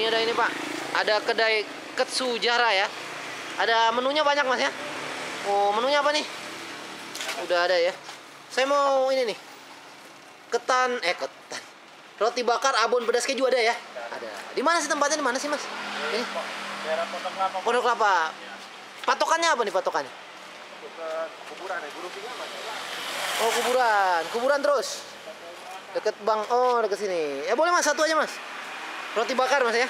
ini ada ini Pak. Ada kedai Ketsujara ya. Ada menunya banyak Mas ya. Oh, menunya apa nih? Udah ada ya. Saya mau ini nih. Ketan eh ketan. Roti bakar abon pedas keju ada ya? Ada. Di mana sih tempatnya di mana sih Mas? Ini daerah Pondok Kelapa Pondok Kelapa. Patokannya apa nih patokannya? kuburan ya guru Oh kuburan, kuburan terus. Deket bang, oh deket sini. Ya boleh mas satu aja mas. Roti bakar mas ya.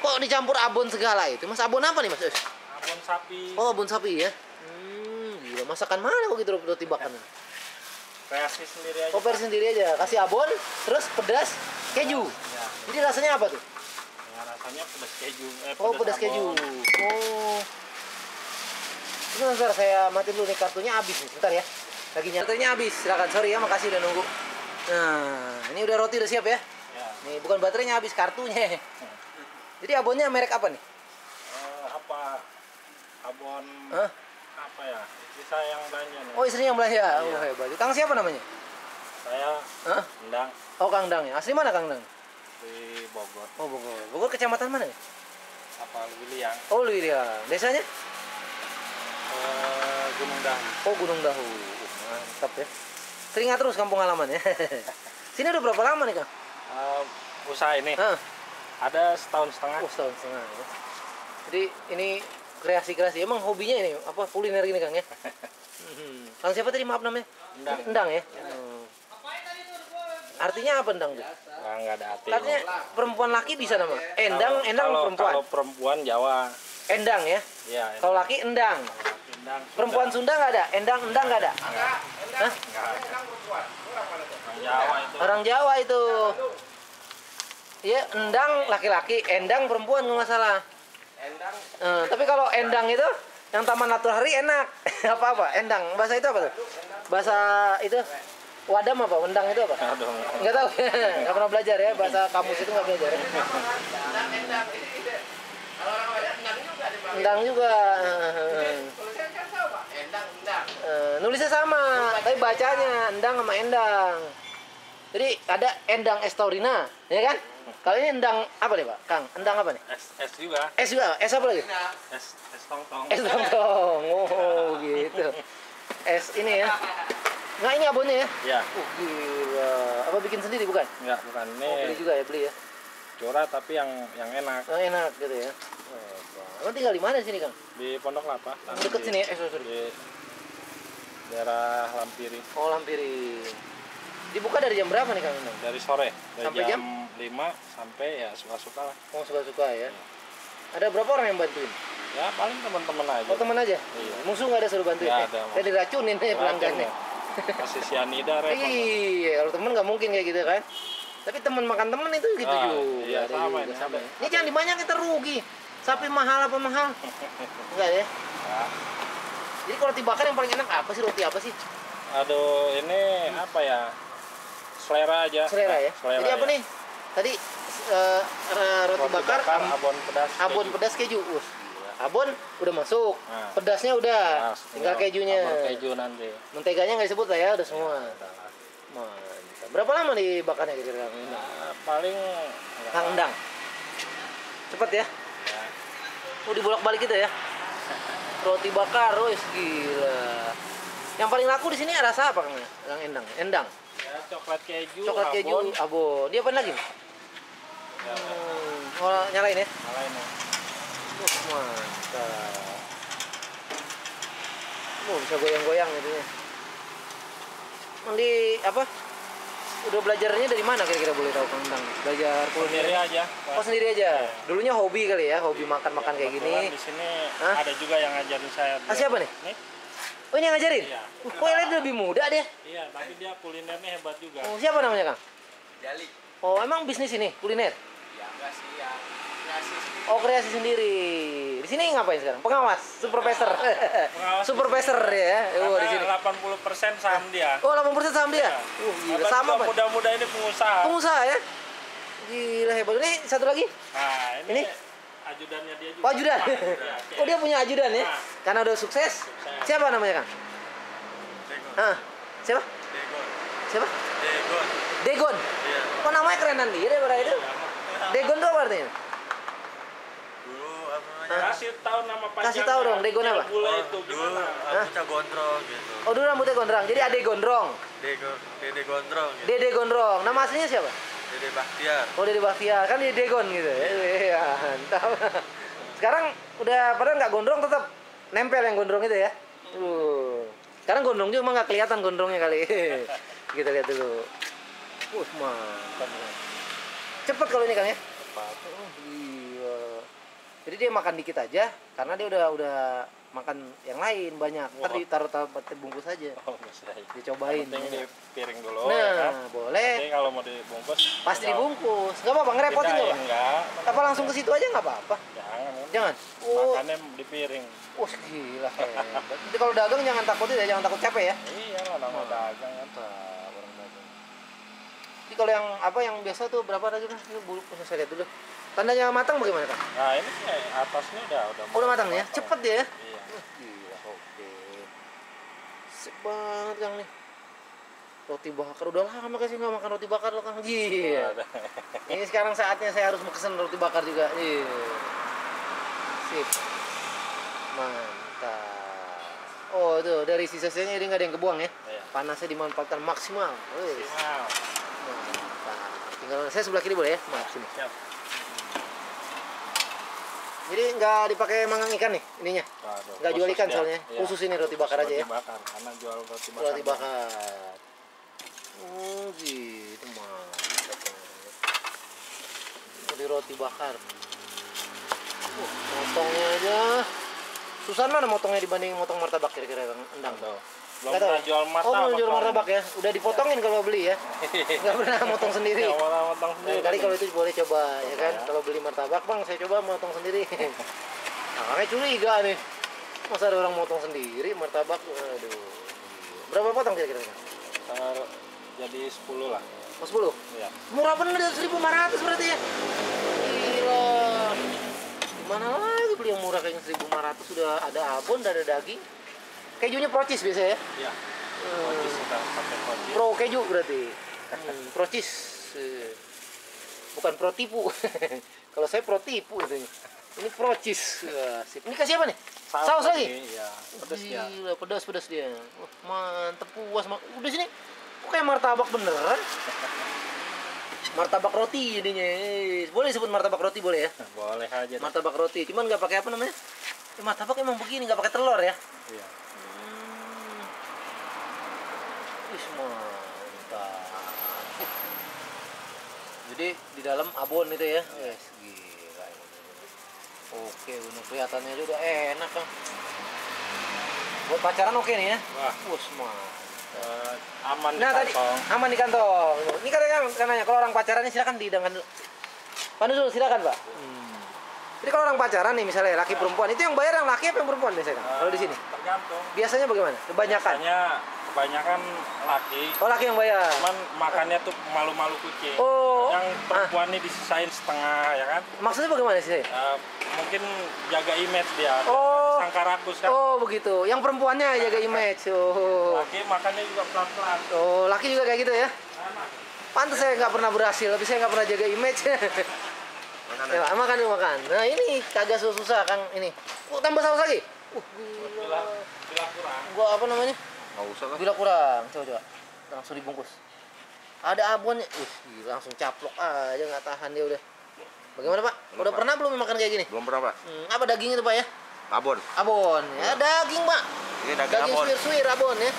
Kok dicampur abon segala itu? Mas abon apa nih mas? Eh, abon sapi Oh abon sapi ya. Hmm, gila masakan mana kok gitu roti bakar? kreasi sendiri aja Koper sendiri aja. Kasih abon, terus pedas, keju. ya Jadi rasanya apa tuh? ya rasanya pedas keju eh, Oh pedas keju. abon. Oh. Sebentar, sebentar, saya mati dulu nih kartunya habis nih. Sebentar ya. Lagi nyatanya habis. Silakan sorry ya, makasih udah nunggu. Nah, ini udah roti udah siap ya. Nih, bukan baterainya habis kartunya. Jadi abonnya merek apa nih? Eh, apa abon Hah? apa ya istri saya yang belanja nih Oh, istrinya yang belanja. Oh, Iya. hebat. Kang siapa namanya? saya Hah? endang Oh, Kang Dang ya. Asli mana Kang Dang? di Bogor Oh, Bogor. Bogor kecamatan mana ya? apa Wiliang Oh, Liriang. Desanya? eh, Gunung Dahu Oh, Gunung Dahu. Uh, Mantap ya. Teringat terus kampung halaman ya. Sini udah berapa lama nih, Kang? Eh, usaha ini Hah? ada setahun setengah Oh, setahun setengah ya. Jadi ini kreasi-kreasi. Emang hobinya ini apa kuliner gini, Kang ya? Hmm. Kang siapa tadi maaf namanya? Endang. Endang ya? Oh. Artinya apa endang tuh? Nah, nggak ada hati Katanya perempuan laki bisa nama. Endang, endang kalau, perempuan. kalau perempuan Jawa Endang ya. ya Kalau laki endang. Endang Perempuan Sunda nggak ada. Endang, endang nggak ada. Hah? nggak ada orang Jawa itu Orang Jawa itu. Iya, endang laki-laki, endang perempuan nggak masalah. endang Eh, tapi kalau endang itu yang taman naturari enak. apa apa? Endang. Bahasa itu apa tuh? Bahasa itu wadam apa? Endang itu apa? aduh Nggak tahu. Nggak pernah belajar ya bahasa kamus itu nggak belajar. Ya? Endang juga. Eh, nulisnya sama, tapi bacanya endang sama endang. Jadi ada endang estorina, ya kan? Kalau ini endang apa nih pak? Kang, endang apa nih? es es juga Es juga, es apa lagi? es es tong tong Es lontong. Oh, gitu. Es ini ya. Nggak ini abonnya ya? ya Uh, gila. Apa bikin sendiri bukan? nggak bukan ini Oh, beli juga ya, beli ya. curah tapi yang yang enak Oh, enak gitu ya. Oh, Emang tinggal di mana sini, Kang? di Pondok Lapa Deket sini ya? Eh, sorry, sorry. di daerah Lampiri Oh, Lampiri. Dibuka dari jam berapa nih, Kang? Endang? dari sore dari Sampai jam 5 sampai ya suka-suka lah Oh, suka-suka ya. Ada berapa orang yang bantuin? ya paling teman-teman aja Oh, teman aja? Iya. Musuh nggak ada suruh bantuin? Nggak Eh, ada, Saya diracunin nih pelanggannya. kasih sianida repot Iya, kalau temen nggak mungkin kayak gitu kan. Tapi teman makan temen itu gitu Ah, juga. iya, ada sama juga, ini, sama. Ini jangan dibanyakin terugi. Sapi mahal apa mahal? Enggak ya. Ya. Jadi kalau roti bakar yang paling enak apa sih roti apa sih? aduh ini apa ya selera aja Selera ya. selera Jadi apa ya. nih? Tadi eh, roti, roti bakar, bakar, am- abon pedas abon keju. pedas keju. Us. Abon udah masuk. Nah. Pedasnya udah. Nah, tinggal kejunya. keju nanti Menteganya nggak disebut lah ya, udah semua. Mantap. Berapa lama dibakarnya kira-kira? Nah, paling Kang Endang. Cepet ya. ya. Oh dibolak-balik gitu ya. Roti bakar, wes gila. Yang paling laku di sini rasa apa Kang? Kang Endang. Endang. Ya, coklat keju Coklat keju, abon. abon. Dia apa lagi? Ya, Hmm. Oh, nyalain ya. malah ini Oh, mantap. Oh, bisa goyang-goyang gitu ya. Di apa? Udah belajarnya dari mana kira-kira boleh tahu Kang? Belajar sendiri kuliner. aja Oh, sendiri aja. Dulunya hobi kali ya, hobi makan-makan kayak gini. Di sini Hah? ada juga yang ngajarin saya Ah, siapa nih? nih Oh, ini yang ngajarin? Iya. Uh, Kok yang lebih muda deh? iya tapi dia kulinernya hebat juga Oh, siapa namanya, Kang? Jali. Oh, emang bisnis ini kuliner? Ya enggak sih ya. Kreasi sendiri. Oh, kreasi sendiri. Di sini ngapain sekarang? Pengawas, supervisor. Pengawas. supervisor ya. Oh, di sini. Karena 80% saham dia Oh, 80% saham dia. Iya. Uh, gila. Abang Sama, muda-muda ini pengusaha Pengusaha ya? Gila hebat. Ini satu lagi? nah ini, Ini? ajudannya dia juga Oh, ajudan. Iya, Oh, dia punya ajudan ya? Nah. Karena udah sukses. Siapa namanya, Kang? Ah, siapa? Degon. Siapa? Degon. Degon. Iya. Kok namanya kerenan dia daripada itu? Degon tuh apa artinya? Kasih tahu nama panjang. Kasih tahu dong, Degon apa? Gula itu Dulu gimana? rambutnya gondrong gitu. Oh dulu rambutnya gondrong. Jadi Ade Gondrong. Dego, Dede gondrong gitu. Dede Gondrong. Nama aslinya siapa? Dede Bahtiar. Oh Dede Bahtiar. Kan Dede Gon gitu. Iya, mantap. Sekarang udah padahal nggak gondrong tetap nempel yang gondrong itu ya. Uh. Sekarang gondrong juga emang nggak kelihatan gondrongnya kali. Kita lihat dulu. Wah, mantap. Cepet kalau ini kan ya? Cepat. Oh, gila. Jadi dia makan dikit aja karena dia udah udah makan yang lain banyak. Ntar Wah. ditaruh taruh bungkus aja. Oh. Dicobain. Penting di piring dulu Nah, ya kan. boleh. Jadi kalau mau dibungkus Pasti dibungkus. Nggak apa-apa, ngerepotin nggak, enggak. Apa langsung ke situ aja nggak apa-apa? Jangan. kan. Jangan. Oh, Makannya di piring. oh gila hebat. Jadi kalau dagang jangan takut ya, jangan takut capek ya. Iya lah nama dagang kan. Mantap, orang dagang. Jadi kalau yang apa yang biasa tuh berapa dagangnya? Ini bulu saya lihat dulu. Tandanya matang bagaimana, Kak? Nah, ini sih atasnya udah udah. Oh, udah matang ya? Cepet dia ya? Iya. Gila, oke. Sip banget yang nih. Roti bakar udah lama kasih nggak makan roti bakar loh Kang. Iya. Ini sekarang saatnya saya harus pesan roti bakar juga. Iya. Sip. Mantap. Oh itu dari sisa-sisanya ini nggak ada yang kebuang ya? Iya. Panasnya dimanfaatkan maksimal. Wih, Maksimal. mantap. Tinggal saya sebelah kiri boleh ya? Maaf sini. Siap. Jadi nggak dipakai mangang ikan nih ininya? Nggak jual ikan dia. soalnya. Iya. Khusus ini roti bakar aja ya? Roti bakar karena jual roti bakar. Roti bakar. Oh gitu mantap. Jadi roti bakar. Uh, motongnya aja. Susah mana motongnya dibanding motong martabak kira-kira Endang? Tuh. Belum pernah jual Oh martabak. belum jual martabak ya? Udah dipotongin kalau beli ya? Nggak pernah motong sendiri. Ya, motong sendiri. Lain kali kalau itu boleh coba ya kan? ya. Kalau beli martabak bang saya coba motong sendiri. Nah, makanya curiga nih. Masa ada orang motong sendiri martabak? Aduh. Berapa potong kira-kira? Eh, jadi 10 lah. Oh 10? Iya. Murah bener 1500 berarti ya? Gila. Gimana lagi beli yang murah kayaknya 1500 sudah ada abon, ada daging. Kejunya procis biasa ya? Iya. Hmm. Kocis kita pakai kocis. Pro keju berarti. Hmm, procis. Eh, Bukan pro tipu. Kalau saya pro tipu itu. Ini procis. Ini kasih apa nih? Saus lagi? Iya. Pedas ya. Gila, pedas pedas dia. Wah, mantep puas. Udah sini. Kok kayak martabak beneran? martabak roti jadinya. Eh, Boleh disebut martabak roti boleh ya? Boleh aja. Martabak roti. Cuman nggak pakai apa namanya? Ya, martabak emang begini, nggak pakai telur ya? Iya. Hmm. Wih, mantap. Jadi di dalam abon itu ya? Yes, gila. ini. Oke, bener kelihatannya juga enak kan. Buat pacaran oke nih ya? Wah, Wus, eh, aman di Nah tadi kantong. aman di kantong. Ini katanya kan nanya kalau orang pacaran nih silakan dihidangkan dulu. Pandu silakan pak. Jadi kalau orang pacaran nih misalnya laki perempuan itu yang bayar yang laki apa yang perempuan biasanya? Kang? Kalau di sini Tergantung. biasanya bagaimana? Kebanyakan. Biasanya kebanyakan laki. Oh laki yang bayar. Cuman makannya tuh malu-malu kucing. Oh, Yang ah. perempuan nih disisain setengah ya kan. Maksudnya bagaimana sih? saya? Eh, mungkin jaga image dia. Oh. Sangka rakus kan. Oh begitu. Yang perempuannya jaga image. Oh. Laki makannya juga pelan-pelan. Oh laki juga kayak gitu ya? Enak. Pantes saya nggak pernah berhasil, tapi saya nggak pernah jaga image. ya, makan dulu makan. Nah ini kagak susah kang ini. Oh, tambah saus lagi? Uh, gila. bila kurang. Gua apa namanya? Nggak usah lah. Bila kurang. Coba coba. Langsung dibungkus. Ada abonnya. Uh, gila langsung caplok aja nggak tahan dia udah. Bagaimana pak? Belum, Udah Pak. pernah belum makan kayak gini? Belum berapa? Hmm, apa dagingnya tuh pak ya? Abon. Abon. Ya daging pak. Ini daging, Daging abon. suwir-suwir abon ya.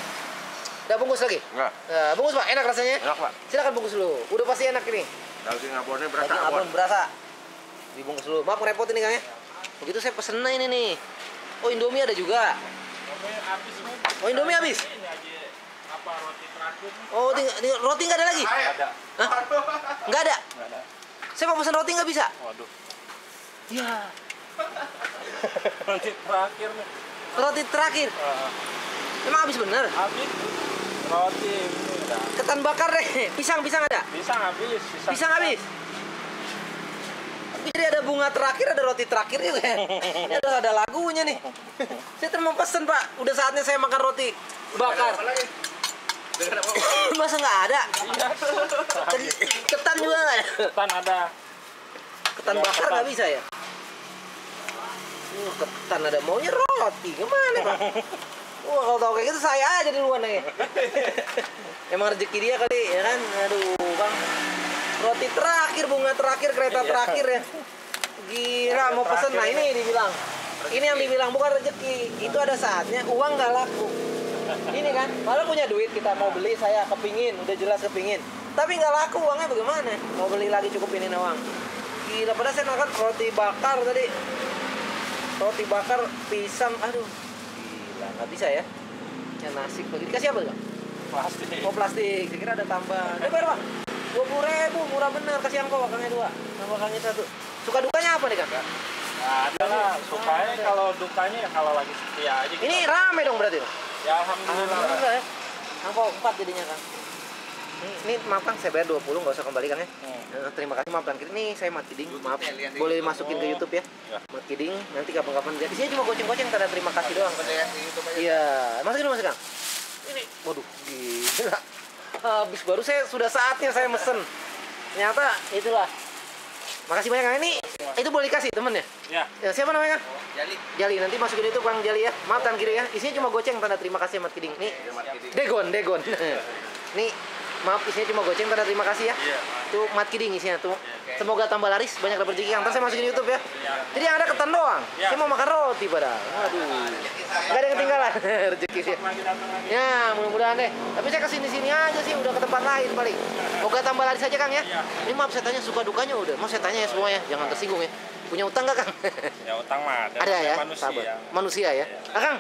Udah bungkus lagi? Enggak. Nah, bungkus pak, enak rasanya? Enak pak. Silakan bungkus dulu. Udah pasti enak ini. Daging abonnya berasa Daging abon. abon berasa. Dibungkus dulu. Maaf ngerepotin nih Kang ya. Begitu saya pesen ini nih. Oh, Indomie ada juga. Oh, Indomie habis. Ini aja apa roti terakhir? Oh, ting- ting- roti nggak ada lagi? Ada. Hah? Nggak ada. Nggak ada. Saya mau pesen roti nggak bisa. Waduh. Ya. Roti terakhir nih. Roti terakhir. Eh, Emang habis bener. habis roti ini udah. Ketan bakar deh. Pisang, pisang ada. Pisang habis. Pisang, Pisang habis. Jadi ada bunga terakhir, ada roti terakhir juga. Ini ada, ada lagunya nih. Saya terus mau pesen pak. Udah saatnya saya makan roti bakar. Masa nggak ada? Ket- Ketan juga nggak ada? Ketan ada. Ketan Ya, bakar nggak bisa ya? Uh, ketan ada maunya roti gimana pak? Wah kalau tahu kayak gitu saya aja duluan ya. Emang rezeki dia kali ya kan? Aduh bang, roti terakhir bunga terakhir kereta terakhir ya. Gila mau pesen nah ini dibilang. Ini yang dibilang bukan rezeki, itu ada saatnya uang nggak laku. Ini kan, malah punya duit kita mau beli saya kepingin, udah jelas kepingin. Tapi nggak laku uangnya bagaimana? Mau beli lagi cukup ini uang. Gila, padahal saya makan roti bakar tadi. Roti bakar pisang, aduh. Gila, nggak bisa ya. Yang nasi bagi dikasih apa enggak? Plastik. Oh plastik, saya kira ada tambahan. Ini bayar pak? Dua puluh ribu, murah bener. Kasih angkau wakangnya dua, sama wakangnya satu. Suka dukanya apa nih kak? Nah, ada lah. Sukanya kalau dukanya ya kalau lagi setia aja. gitu. Ini rame dong berarti. Ya alhamdulillah. Alhamdulillah ya. Angkau empat jadinya kang. Ini, ini maaf kang, saya bayar 20 nggak usah kembalikan ya. Hmm. Eh, terima kasih maaf kang. Ini saya Mat Kiding, maaf. ya, di Boleh YouTube. masukin ke. YouTube ya. Ya. Mat Kiding, nanti kapan-kapan jadi. Sini cuma goceng-goceng tanda terima kasih doang. Di. Iya, masukin dulu mas Kang. Ini, waduh, gila. Habis baru saya sudah saatnya saya mesen. Ternyata itulah. Makasih banyak Kang. Ini itu boleh dikasih temen ya? Ya. ya siapa namanya? Jali. Jali, nanti masukin itu Kang Jali ya. Maaf tangan kiri ya. Isinya cuma goceng tanda terima kasih Mat Kiding. Nih, Degon, Degon. Nih, maaf isinya cuma goceng tanda terima kasih ya. Iya. Tuh Mat Kiding isinya tuh. Semoga tambah laris, banyak dapat rezeki. Ntar saya masukin YouTube ya. Jadi yang ada ketan doang. Ya. Saya mau makan roti padahal. Aduh. Gak ada yang ketinggalan rezeki sih. Ya, mudah-mudahan deh. Tapi saya ke sini sini aja sih, udah ke tempat lain paling. Moga tambah laris aja Kang ya. Iya. Ini maaf saya tanya suka dukanya udah. Mau saya tanya ya semuanya, jangan tersinggung ya. Punya utang gak Kang? Ya utang mah ada. ada ya, Manusia. sabar. Manusia ya. Ah, Kang,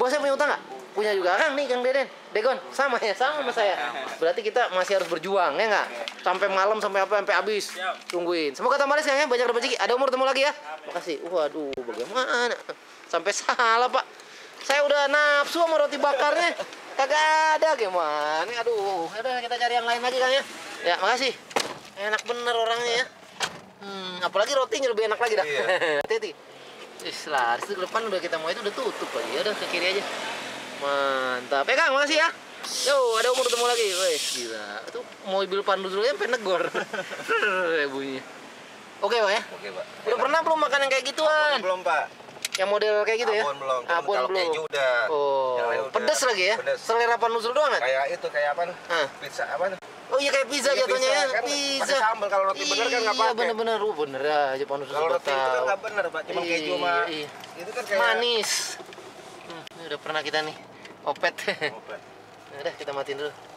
bos saya punya utang nggak? Punya juga. Kang nih Kang Deden, Degon, sama ya, sama sama saya. Berarti kita masih harus berjuang ya nggak? Sampai malam sampai apa sampai habis. Tungguin. Semoga tambah laris ya, banyak rezeki. Ada umur temu lagi ya. Makasih. Waduh, bagaimana? Sampai salah Pak. Saya udah nafsu sama roti bakarnya. Kagak ada gimana? Aduh, udah kita cari yang lain lagi Kang ya. Ya, makasih. Enak bener orangnya ya. Hmm, apalagi rotinya lebih enak lagi dah. Hati-hati. Wis lah, itu ke depan udah kita mau itu udah tutup lagi. Ya udah ke kiri aja. Mantap. Eh Kang, makasih ya. Yo, ada umur ketemu lagi. Wes, gila. Itu mobil pandu dulu sampai negor. bunyinya. Oke, Pak ya. Oke, Pak. Udah pernah belum makan yang kayak gituan? Belum, Pak. Yang model kayak gitu ya? Abon belum. Cuman Abon kalau belum. keju udah. Oh, Yang udah. pedes lagi ya? Pedes. Selera panuzul doang kan? Kayak itu kayak apa? Hah. Pizza apa? Oh iya kayak pizza Iya, jatuhnya pizza, ya? kan Pizza. pakai sambal. Kalau roti bener kan nggak Iya pakai. bener-bener, oh, bener aja panuzul Kalau roti itu kan tahu. nggak bener, Pak. Cuma keju Iya, mah. iya. Itu kan kayak Manis. Hmm, ini udah pernah kita nih. Opet. Opet. Udah kita matiin dulu.